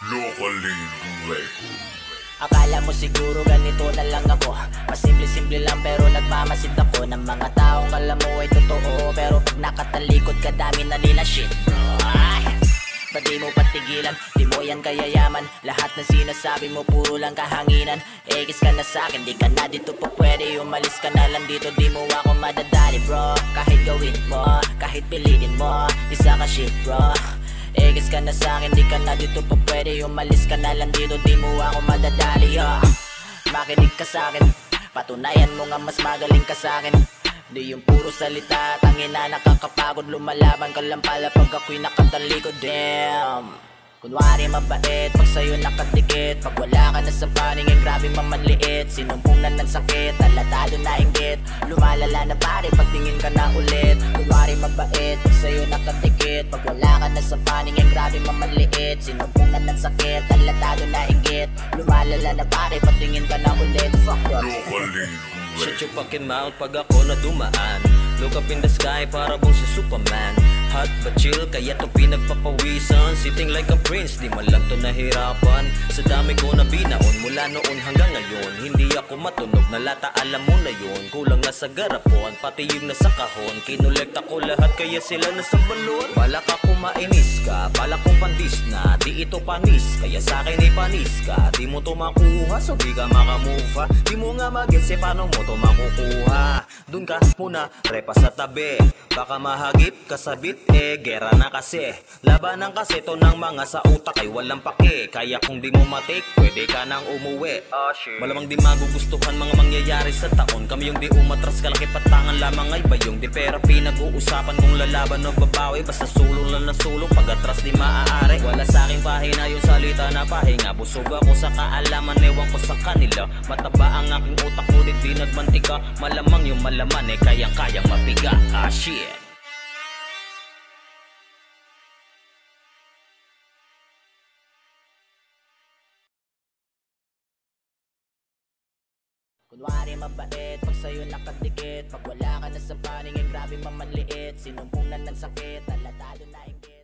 Locally record. Akala mo siguro ganito na lang ako. Pasimple-simple lang pero nagmamasid ako Ng mga taong alam mo ay totoo. Pero pag nakatalikod ka dami na nila shit bro. Ba't di mo patigilan? Di mo yan kayayaman. Lahat ng sinasabi mo puro lang kahanginan. Egis ka na sa'kin, di ka na dito pa pwede. Umalis ka na lang dito, di mo ako madadali bro. Kahit gawin mo, kahit pilitin mo Isa ka shit bro Egis ka na sa'kin, di ka na dito pa pwede. Umalis ka na lang dito, di mo ako madadali ah. Makinig ka sa'kin Patunayan mo nga mas magaling ka sa'kin Di yung puro salita Tangina nakakapagod. Lumalaban ka lang pala pag ako'y nakatalikod Damn. Kunwari mabait Pag sa'yo nakadikit. Pag wala ka na sa paningin Grabe mamanliit Sinumpong na ng sakit Talatado na inggit. Lumalala na pare Pagtingin ka na ulit. Kunwari mabait Pag sa'yo nakadikit. Pag wala sa paningin Grabe mamanliit Sinumpong na ng sakit Talatado na inggit. Lumalala na pare Pagtingin ka na ulit. Fuck that Locally Shut your fucking mouth pag ako na dumaan. Look up in the sky para bang si Superman Hot but chill kaya to pinagpapawisan. Sitting like a prince di man lang to nahirapan. Sa dami ko na binaon mula noon hanggang ngayon. Hindi ako matunog na lata alam mo na yun. Kulang na sa garapon pati yung nasa kahon. Kinolekta ko lahat kaya sila nasa balon. Balak ako mainis ka balak kong pandis na. Di ito panis kaya sa akin ay panis ka. Di mo to makuha so di ka makamove ha Di mo nga mag-gets eh paano mo to makukuha? Dun ka muna repa sa tabi. Baka mahagip kasabit eh gera na kasi. Labanan kasi to ng mga sa utak ay walang pake. Kaya kung di mo matik pwede ka nang umuwi. Malamang di magugustuhan mga mangyayari sa taon. Kami yung di umatras kalaki patangan lamang ay bayong Di pera. Pinag-uusapan kung lalaban o babawi. Basta sulong lang na sulong pag atras di maaari. Wala sa aking pahina yung salita na pahinga Busog ako sa kaalaman ewan ko sa kanila. Mataba ang aking utak ngunit di nagmantika. Malamang yung malaman eh kayang kayang mapiga Ah shit Kunwari mabait, pag sa'yo nakadikit. Pag wala ka na sa paningin, grabe mamanliit Sinumpong na ng sakit, talatado na inggit